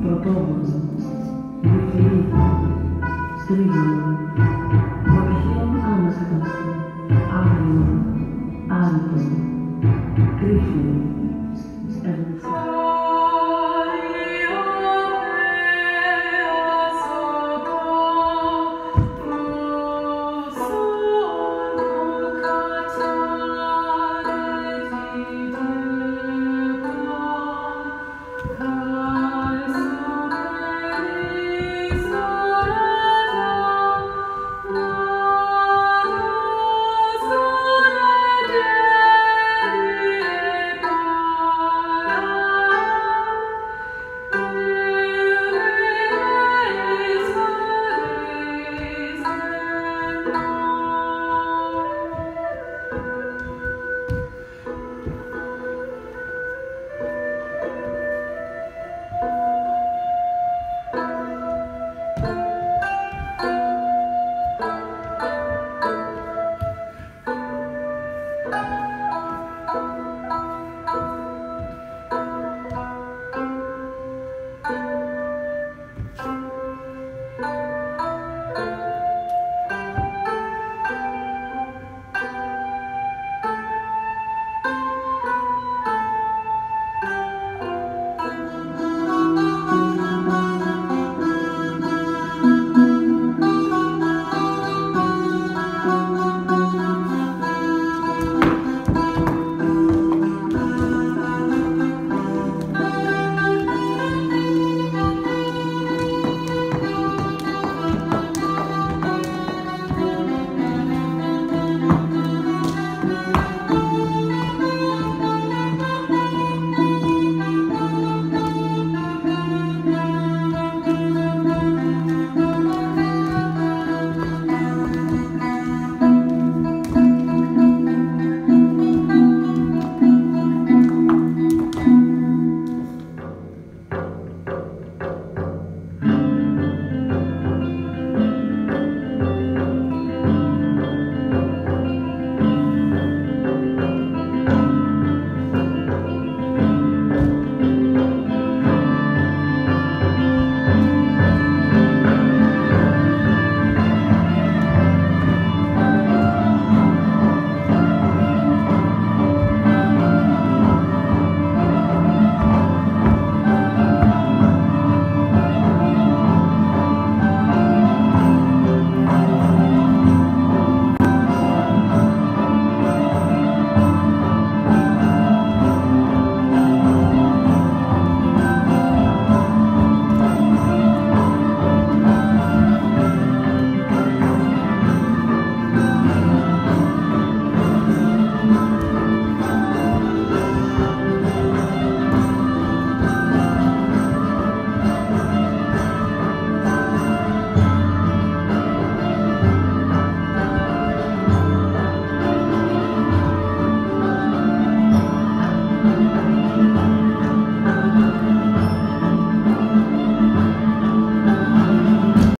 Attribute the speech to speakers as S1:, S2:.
S1: Bobos, Mickey, Cinnamon.